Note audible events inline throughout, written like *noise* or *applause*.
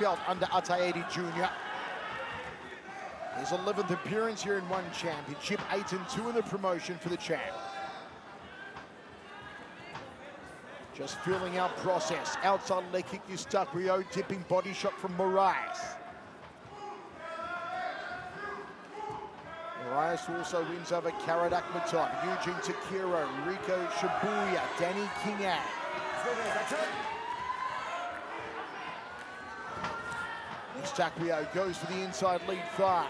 belt under Ataedi Jr. His 11th appearance here in one championship, 8 and 2 in the promotion for the champ. Just feeling out process. Outside leg kick, is stuck. Rio dipping body shot from Moraes. Moraes also wins over Khalid Akhmetov, Eugene Takiro, Riku Shibuya, Danny Kingad. Eustaquio goes for the inside lead thigh.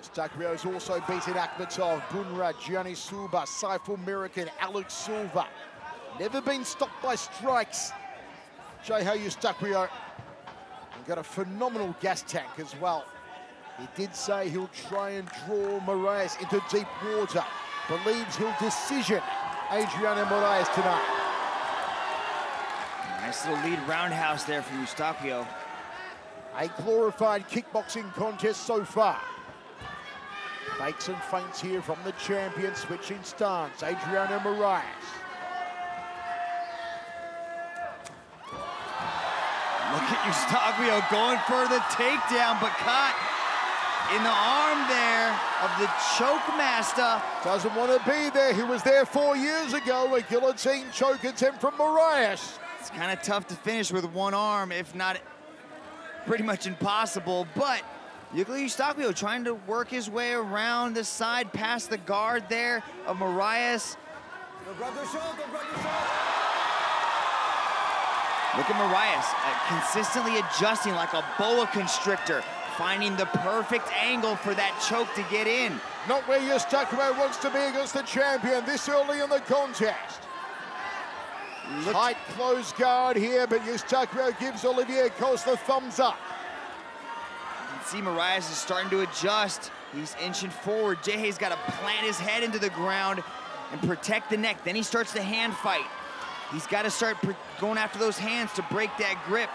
Eustaquio's also beaten Akhmetov, Bunrad, Gianni Subba, Saiful Merican, Alex Silva. Never been stopped by strikes. Eustaquio. And got a phenomenal gas tank as well. He did say he'll try and draw Moraes into deep water. Believes he'll decision Adriano Moraes tonight. Nice little lead roundhouse there from Eustaquio. A glorified kickboxing contest so far. Fakes and feints here from the champion, switching stance, Adriano Moraes. Look at Eustaquio going for the takedown, but caught in the arm there of the choke master. Doesn't want to be there. He was there four years ago. A guillotine choke attempt from Moraes. It's kind of tough to finish with one arm, if not pretty much impossible. But Iuliano Eustaquio trying to work his way around the side past the guard there of Moraes. Look at Moraes uh, consistently adjusting like a boa constrictor, finding the perfect angle for that choke to get in. Not where Eustaquio wants to be against the champion this early in the contest. Look. Tight close guard here, but Eustaquio gives Olivier Coste the thumbs up. You can see Moraes is starting to adjust. He's inching forward. Geje's got to plant his head into the ground and protect the neck. Then he starts the hand fight. He's got to start going after those hands to break that grip.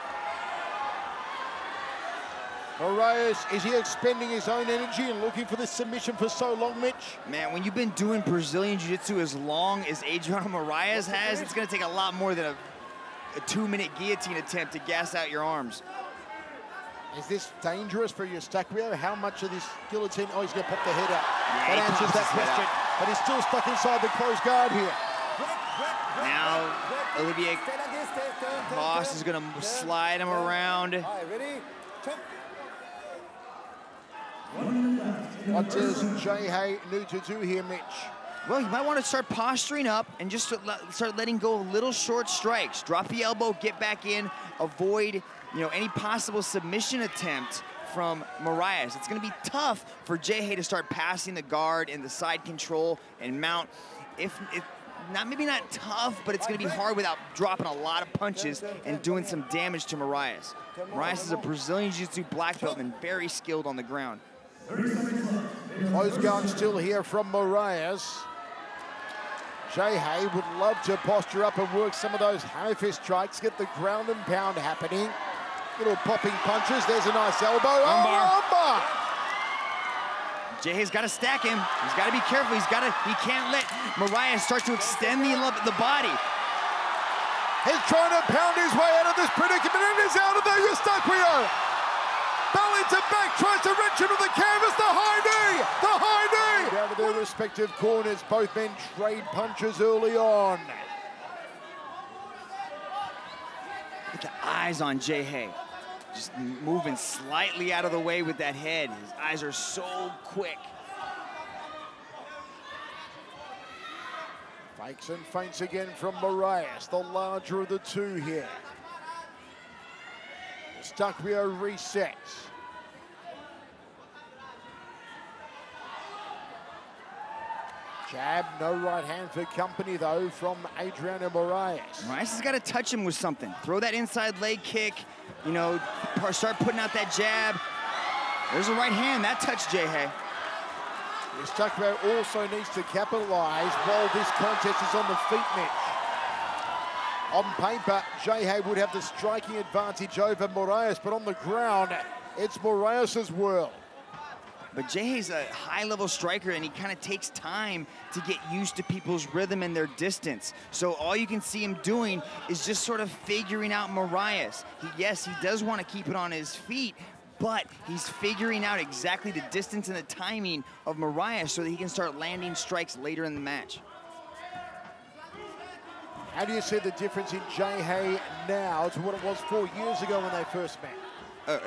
Moraes, is he expending his own energy and looking for this submission for so long, Mitch? Man, when you've been doing Brazilian Jiu-Jitsu as long as Adriano Moraes has, it's gonna take a lot more than a, a two-minute guillotine attempt to gas out your arms. Is this dangerous for Eustaquio? How much of this guillotine? Oh, he's gonna pop the head up. Yeah, that answers that question. But he's still stuck inside the closed guard here. Now, Olivier Coste is gonna slide him around. What does Geje need to do here, Mitch? Well, you might want to start posturing up and just start letting go of little short strikes. Drop the elbow, get back in, avoid you know, any possible submission attempt from Moraes. It's going to be tough for Geje to start passing the guard and the side control and mount. If, if not maybe not tough, but it's going to be hard without dropping a lot of punches and doing some damage to Moraes. Moraes is a Brazilian Jiu-Jitsu black belt and very skilled on the ground. Close guard still here from Moraes. Geje would love to posture up and work some of those high fist strikes, get the ground and pound happening. Little popping punches. There's a nice elbow. Armbar. Oh, Geje's got to stack him. He's got to be careful. He's got to. He can't let Moraes start to extend the the body. He's trying to pound his way out of this predicament, and he's out of there. Eustaquio. Belly to back, tries to wrench into the canvas. The high knee. The high knee. Down to their respective corners. Both men trade punches early on. Look at the eyes on Geje just moving slightly out of the way with that head. His eyes are so quick. Fakes and feints again from Moraes, the larger of the two here. Eustaquio resets. Jab, no right hand for company though from Adriano Moraes. Moraes has got to touch him with something. Throw that inside leg kick, you know, start putting out that jab. There's a right hand, that touched Geje. Eustaquio also needs to capitalize while this contest is on the feet, Mitch. On paper, Geje would have the striking advantage over Moraes, but on the ground, it's Moraes' world. But Geje's a high-level striker, and he kind of takes time to get used to people's rhythm and their distance. So all you can see him doing is just sort of figuring out Moraes. He, yes, he does want to keep it on his feet, but he's figuring out exactly the distance and the timing of Moraes so that he can start landing strikes later in the match. How do you see the difference in Geje now to what it was four years ago when they first met? Uh,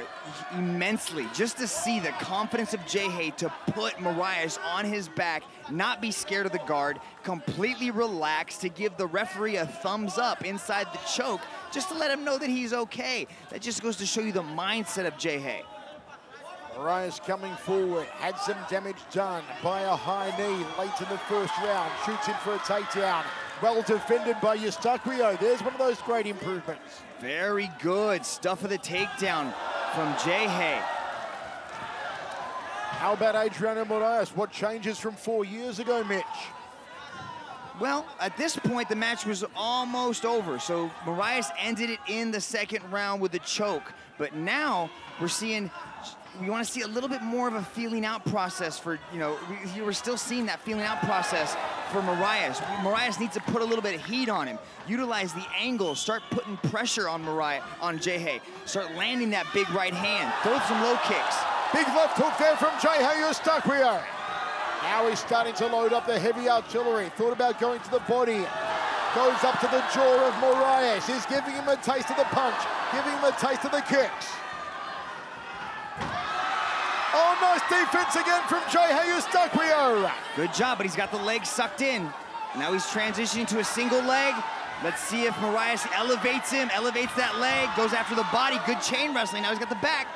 immensely. Just to see the confidence of Jai to put Moraes on his back, not be scared of the guard, completely relaxed to give the referee a thumbs up inside the choke, just to let him know that he's okay. That just goes to show you the mindset of Jai Moraes coming forward, had some damage done by a high knee late in the first round, shoots in for a takedown. Well defended by Eustaquio. There's one of those great improvements. Very good stuff of the takedown from Jai How about Adriano Moraes? What changes from four years ago, Mitch? Well, at this point, the match was almost over. So Moraes ended it in the second round with a choke. But now we're seeing we want to see a little bit more of a feeling out process for, you know, we, we're still seeing that feeling out process for Moraes. Moraes needs to put a little bit of heat on him, utilize the angle, start putting pressure on Moraes, on Jai start landing that big right hand, throw some low kicks. Big left hook there from Jai Eustaquio. Now he's starting to load up the heavy artillery. Thought about going to the body. Goes up to the jaw of Moraes. He's giving him a taste of the punch, giving him a taste of the kicks. Oh, nice defense again from Jai Eustaquio. Good job, but he's got the leg sucked in. Now he's transitioning to a single leg. Let's see if Moraes elevates him, elevates that leg, goes after the body. Good chain wrestling. Now he's got the back.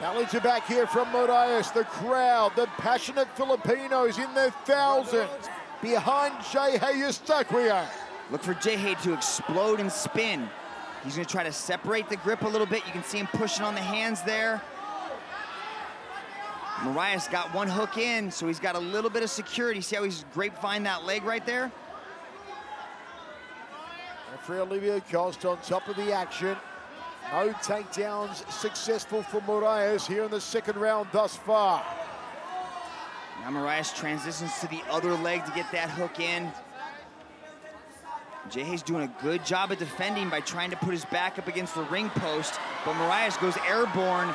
Belly to back here from Moraes. The crowd, the passionate Filipinos in their thousands behind Jai Eustaquio. Look for Jai to explode and spin. He's going to try to separate the grip a little bit. You can see him pushing on the hands there. Moraes got one hook in, so he's got a little bit of security. See how he's grapevine that leg right there? Referee Olivier Coste on top of the action. No takedowns successful for Moraes here in the second round thus far. Now Moraes transitions to the other leg to get that hook in. Jay's doing a good job of defending by trying to put his back up against the ring post, but Moraes goes airborne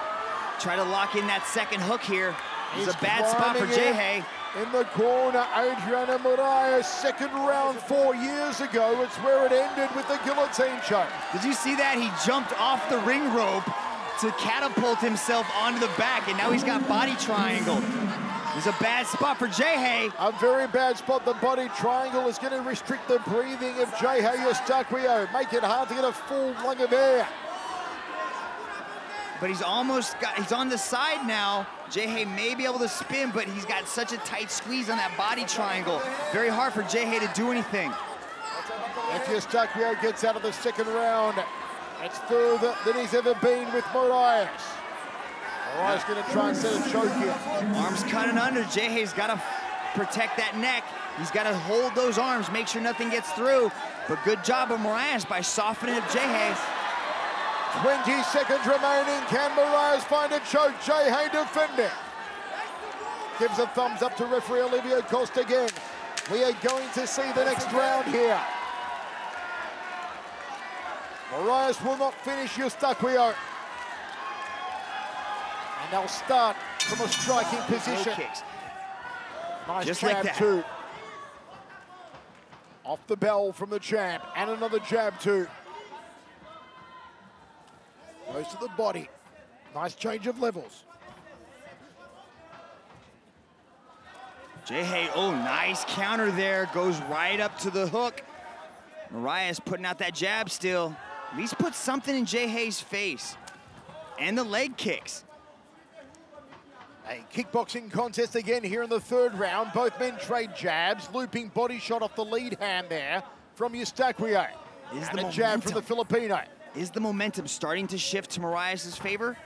Try to lock in that second hook here. It's a bad spot for Jai In the corner, Adriano Moraes, second round four years ago. It's where it ended with the guillotine choke. Did you see that? He jumped off the ring rope to catapult himself onto the back, and now he's got body triangle. It's a bad spot for Jai A very bad spot. The body triangle is going to restrict the breathing of Jay Jai Eustaquio, make it hard to get a full lung of air but he's almost got, he's on the side now. Jai may be able to spin, but he's got such a tight squeeze on that body triangle. Very hard for Jai to do anything. If Eustaquio gets out of the second round, it's further than he's ever been with Moraes. Moraes going to try and set a choke here. Arms cutting under. Jai's got to protect that neck. He's got to hold those arms, make sure nothing gets through. But good job of Moraes by softening up Jai 20 seconds remaining. Can Moraes find a choke? Geje defending. Gives a thumbs up to referee Olivier Coste again. We are going to see the next round here. Moraes will not finish Eustaquio. And they'll start from a striking position. Nice Just jab like too. Off the bell from the champ. And another jab too. Goes to the body. Nice change of levels. Jai oh, nice counter there. Goes right up to the hook. Moraes' putting out that jab still. At least put something in Jai's face. And the leg kicks. A kickboxing contest again here in the third round. Both men trade jabs. Looping body shot off the lead hand there from Eustaquio. Is and the a momentum. jab from the Filipino. Is the momentum starting to shift to Moraes' favor?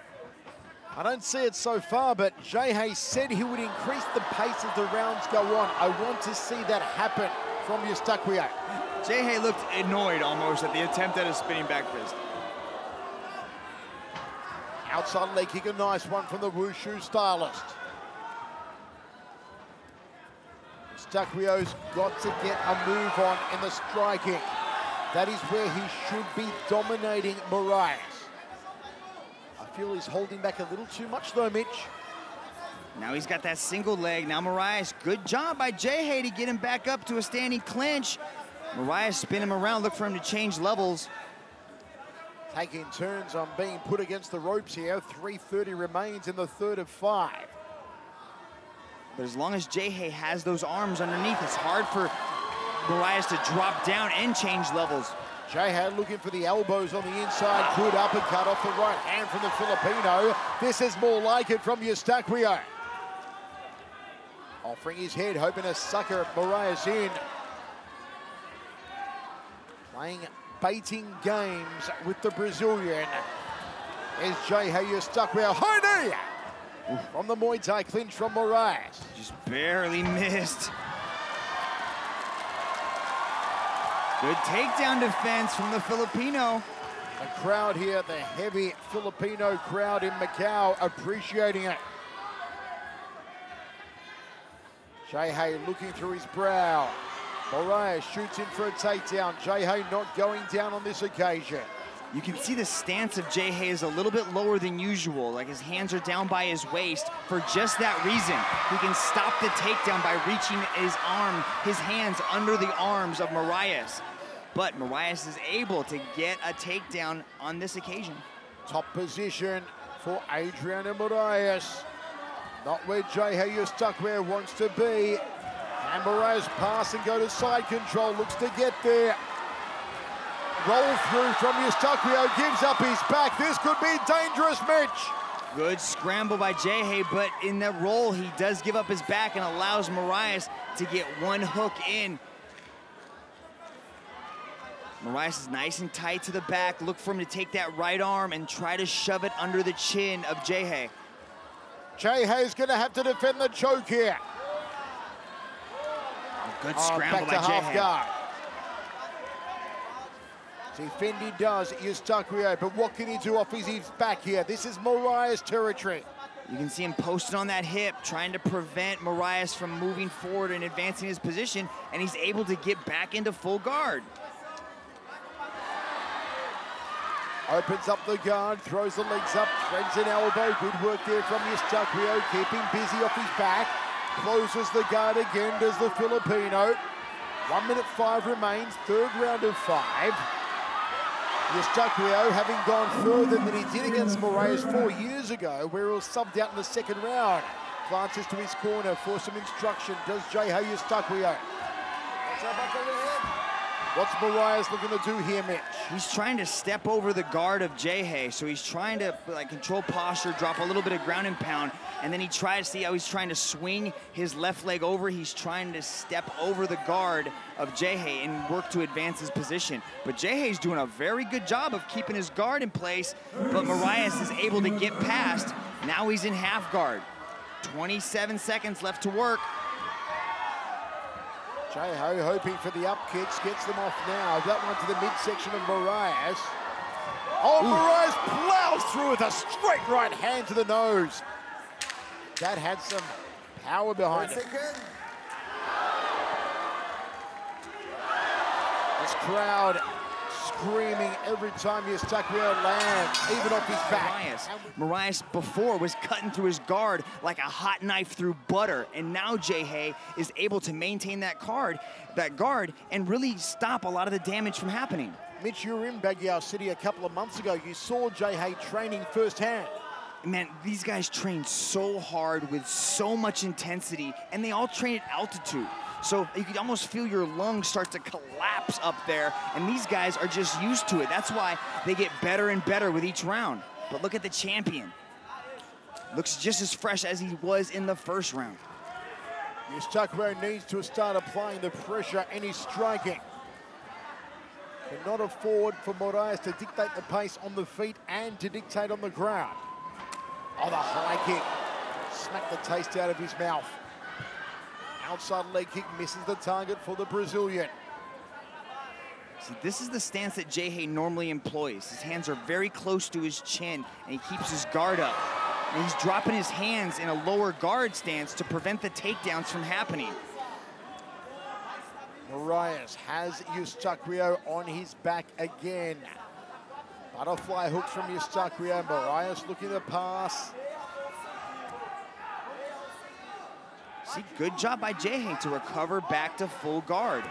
I don't see it so far, but Geje said he would increase the pace as the rounds go on. I want to see that happen from Eustaquio. Jai Hay looked annoyed almost at the attempt at a spinning back fist. Outside leg kick, a nice one from the Wushu stylist. Eustaquio's got to get a move on in the striking. That is where he should be dominating Moraes. I feel he's holding back a little too much though, Mitch. Now he's got that single leg. Now Moraes, good job by Geje to get him back up to a standing clinch. Moraes spin him around, look for him to change levels. Taking turns on being put against the ropes here. 3.30 remains in the third of five. But as long as Geje has those arms underneath, it's hard for Moraes to drop down and change levels. Geje looking for the elbows on the inside. Good uppercut off the right hand from the Filipino. This is more like it from Eustaquio. Offering his head, hoping to sucker Moraes in. Playing baiting games with the Brazilian. Is Geje Eustaquio. High knee! From the Muay Thai clinch from Moraes. Just barely missed. Good takedown defense from the Filipino. The crowd here, the heavy Filipino crowd in Macau appreciating it. Geje looking through his brow. Moraes shoots in for a takedown. Geje not going down on this occasion. You can see the stance of Geje is a little bit lower than usual, like his hands are down by his waist. For just that reason, he can stop the takedown by reaching his arm, his hands under the arms of Moraes. But Moraes is able to get a takedown on this occasion. Top position for Adriano Moraes. Not where Geje Eustaquio wants to be. And Moraes pass and go to side control, looks to get there. Roll through from Eustaquio, gives up his back. This could be dangerous, Mitch. Good scramble by Hay, but in that roll, he does give up his back and allows Moraes to get one hook in. Moraes is nice and tight to the back. Look for him to take that right arm and try to shove it under the chin of. Geje's gonna have to defend the choke here. Good Oh, scramble back to by half Hay. guard. Defendi does Eustaquio, but what can he do off his back here? This is Moraes territory. You can see him posted on that hip, trying to prevent Moraes from moving forward and advancing his position, and he's able to get back into full guard. Opens up the guard, throws the legs up, threads an elbow. Good work there from Eustaquio, keeping busy off his back. Closes the guard again, does the Filipino. One minute five remains, third round of five. Eustaquio having gone further than he did against Moraes four years ago, where he was subbed out in the second round. Glances to his corner for some instruction. Does Geje Eustaquio? What's Moraes looking to do here, Mitch? He's trying to step over the guard of Jay so he's trying to like control posture, drop a little bit of ground and pound, and then he tries to see how he's trying to swing his left leg over. He's trying to step over the guard of Jay and work to advance his position. But Jay doing a very good job of keeping his guard in place, but Moraes is able to get past. Now he's in half guard. 27 seconds left to work. Jay Ho hoping for the up kicks, gets them off now. That one to the midsection of Moraes. Oh, Moraes plows through with a straight right hand to the nose. That had some power behind it. This crowd screaming every time Eustaquio lands, even off his back. Moraes. Moraes before was cutting through his guard like a hot knife through butter, and now Geje is able to maintain that guard, that guard, and really stop a lot of the damage from happening. Mitch, you were in Baguio City a couple of months ago. You saw Geje training firsthand. Man, these guys train so hard with so much intensity, and they all train at altitude. So you could almost feel your lungs start to collapse up there, and these guys are just used to it. That's why they get better and better with each round. But look at the champion. Looks just as fresh as he was in the first round. Eustaquio needs to start applying the pressure and he's striking. Cannot afford for Moraes to dictate the pace on the feet and to dictate on the ground. Oh, the high kick. Smacked the taste out of his mouth. Outside leg kick misses the target for the Brazilian. See, this is the stance that Hay normally employs. His hands are very close to his chin, and he keeps his guard up. And he's dropping his hands in a lower guard stance to prevent the takedowns from happening. Moraes has Eustaquio on his back again. Butterfly hooks from Eustaquio. Moraes looking to pass. See, good job by Jay to recover back to full guard.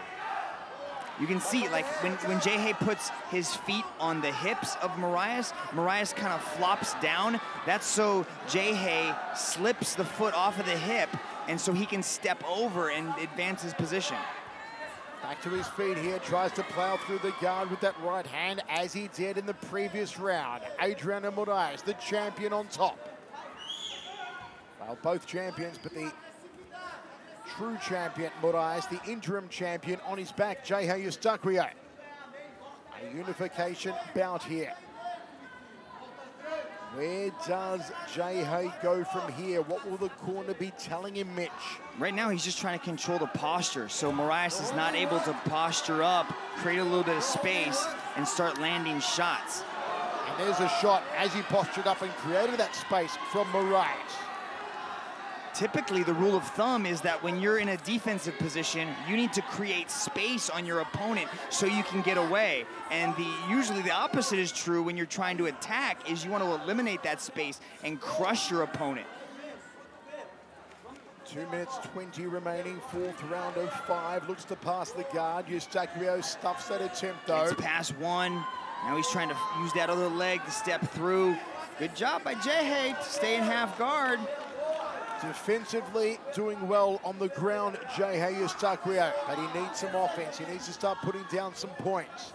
You can see, like, when, when Jay puts his feet on the hips of Moraes, Moraes kind of flops down. That's so Jay slips the foot off of the hip, and so he can step over and advance his position. Back to his feet here, tries to plow through the guard with that right hand, as he did in the previous round. Adriano Moraes, the champion on top. Well, both champions, but the true champion, Moraes, the interim champion on his back, Geje Eustaquio. A unification bout here. Where does Geje go from here? What will the corner be telling him, Mitch? Right now, he's just trying to control the posture. So Moraes is not able to posture up, create a little bit of space, and start landing shots. And there's a shot as he postured up and created that space from Moraes typically the rule of thumb is that when you're in a defensive position, you need to create space on your opponent so you can get away. And the usually the opposite is true when you're trying to attack is you want to eliminate that space and crush your opponent. Two minutes 20 remaining, fourth round of five. Looks to pass the guard. Eustaquio stuffs that attempt though. It's pass one. Now he's trying to use that other leg to step through. Good job by Jay to stay in half guard. Defensively doing well on the ground, Geje Eustaquio, but he needs some offense. He needs to start putting down some points.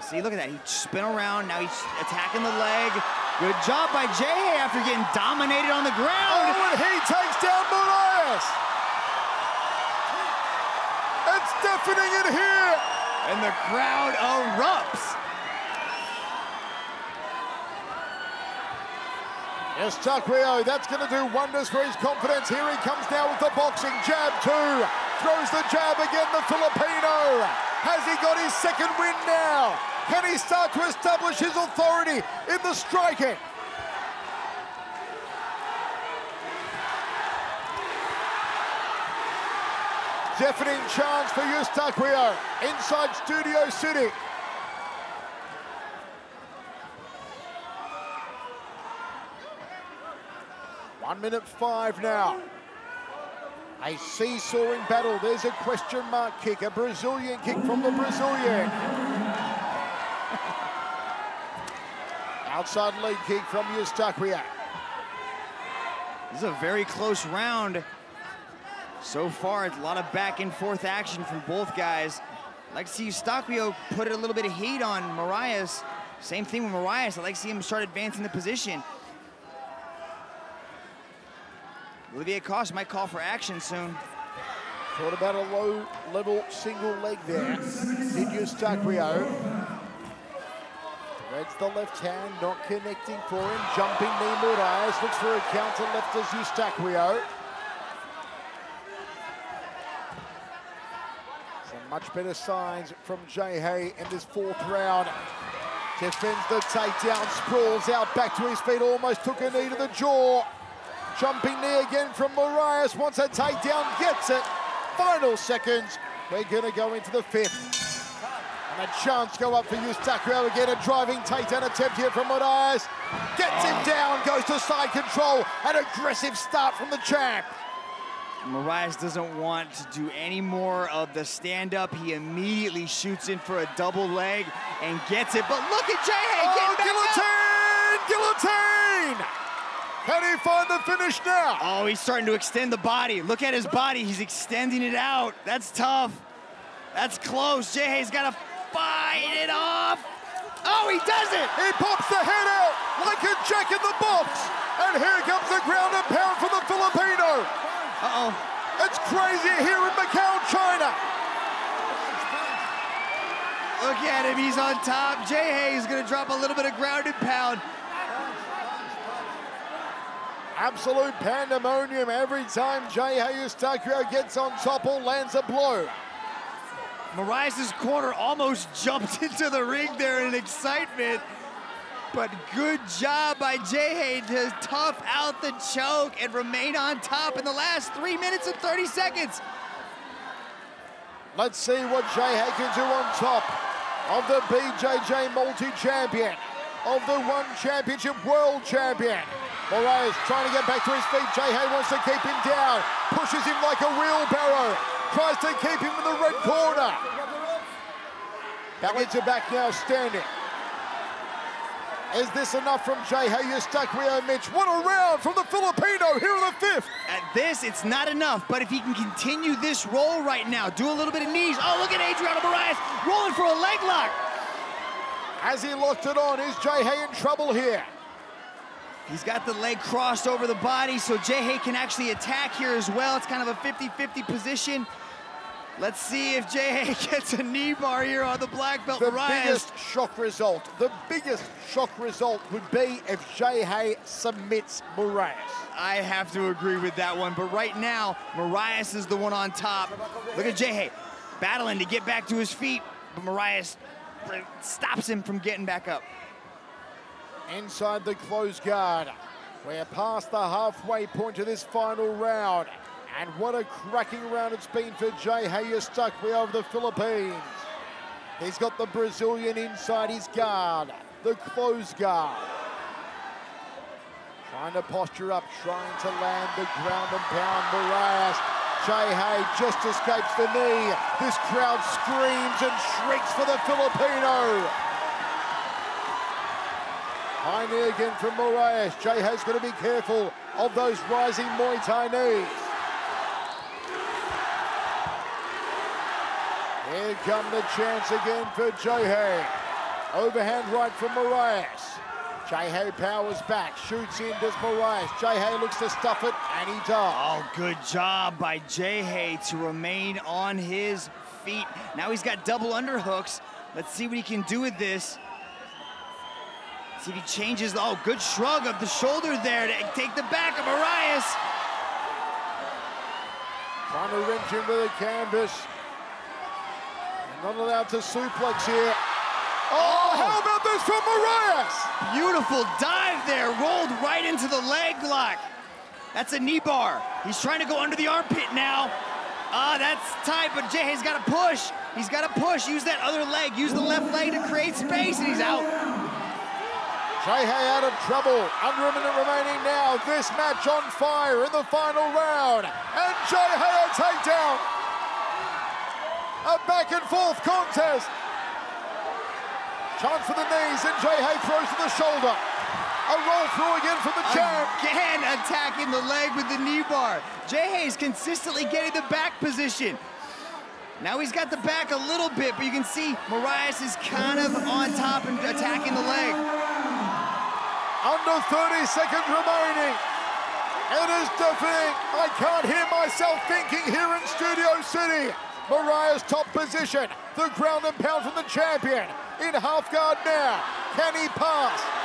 See, look at that. He spin around. Now he's attacking the leg. Good job by Jay after getting dominated on the ground. Oh, and he takes down Moraes. It's deafening in here. And the crowd erupts. Eustaquio, that's going to do wonders for his confidence. Here he comes now with the boxing jab too. Throws the jab again, the Filipino. Has he got his second win now? Can he start to establish his authority in the striking? Deafening chance for Eustaquio inside Studio City. One minute five now. A seesawing battle. There's a question mark kick, a Brazilian kick from the Brazilian. *laughs* Outside leg kick from Eustaquio. This is a very close round. So far, a lot of back and forth action from both guys. Like to see Eustaquio put a little bit of heat on Moraes. Same thing with Moraes. I'd like to see him start advancing the position. Olivier Coste might call for action soon. Thought about a low-level single leg there. Did Eustaquio. Threads the left hand, not connecting for him. Jumping knee Moraes. Looks for a counter left as Eustaquio. Some much better signs from Geje in this fourth round. Defends the takedown, sprawls out back to his feet, almost took a knee to the jaw. Jumping knee again from Moraes. Wants a takedown, gets it. Final seconds. We're going to go into the fifth. And a chance go up for Eustaquio again. A driving takedown attempt here from Moraes. Gets him down, goes to side control. An aggressive start from the champ. Moraes doesn't want to do any more of the stand-up. He immediately shoots in for a double leg and gets it. But look at Jay oh, guillotine! Guillotine! Can he find the finish now? Oh, he's starting to extend the body. Look at his body. He's extending it out. That's tough. That's close. Jay's got to fight it off. Oh, he does it! He pops the head out like a jack in the box. And here comes the ground and pound for the Filipino. Uh-oh. It's crazy here in Macau, China. Look at him, he's on top. Jay Hayes gonna drop a little bit of ground and pound. Absolute pandemonium every time Geje Eustaquio gets on top or lands a blow. Moraes' corner almost *laughs* jumped into the ring there in excitement. But good job by Jay to tough out the choke and remain on top in the last three minutes and 30 seconds. Let's see what Geje can do on top of the BJJ multi-champion, of the One Championship World Champion. Moraes trying to get back to his feet. Geje wants to keep him down, pushes him like a wheelbarrow, tries to keep him in the red corner. Belly to back now, standing. Is this enough from Geje Eustaquio, Mitch? What a round from the Filipino here in the fifth. At this, it's not enough, but if he can continue this roll right now, do a little bit of knees. Oh, look at Adriano Moraes rolling for a leg lock. As he locked it on, is Geje in trouble here? He's got the leg crossed over the body, so Geje can actually attack here as well. It's kind of a 50-50 position. Let's see if Geje *laughs* gets a knee bar here on the black belt. The biggest shock result, the biggest shock result would be if Geje submits Moraes. I have to agree with that one, but right now, Moraes is the one on top. Look at Geje battling to get back to his feet, but Moraes stops him from getting back up. Inside the closed guard. We're past the halfway point of this final round. And what a cracking round it's been for Geje Eustaquio of the Philippines. He's got the Brazilian inside his guard, the closed guard. Trying to posture up, trying to land the ground and pound Moraes. Geje just escapes the knee. This crowd screams and shrieks for the Filipino. High knee again from Moraes. Geje's got to be careful of those rising Muay Thai knees. Here come the chance again for Geje. Overhand right from Moraes. Geje powers back, shoots in, does Moraes. Geje looks to stuff it, and he does. Oh, good job by Geje to remain on his feet. Now he's got double underhooks. Let's see what he can do with this. See if he changes. Oh, good shrug of the shoulder there to take the back of Moraes. Trying to wrench into the canvas. Not allowed to suplex here. Oh, how about this from Moraes? Beautiful dive there, rolled right into the leg lock. That's a knee bar. He's trying to go under the armpit now. Ah, that's tight, but Geje's got to push. He's got to push. Use that other leg. Use the left leg to create space, and he's out. Hay out of trouble. Under a minute remaining now. This match on fire in the final round. And Hay a takedown. A back and forth contest. Chance for the knees, and Geje throws to the shoulder. A roll through again from the champ. Again attacking the leg with the knee bar. Geje's consistently getting the back position. Now he's got the back a little bit, but you can see Moraes is kind of on top and attacking the leg. Under 30 seconds remaining. It is deafening. I can't hear myself thinking here in Studio City. Moraes' top position. The ground and pound from the champion. In half guard now. Can he pass?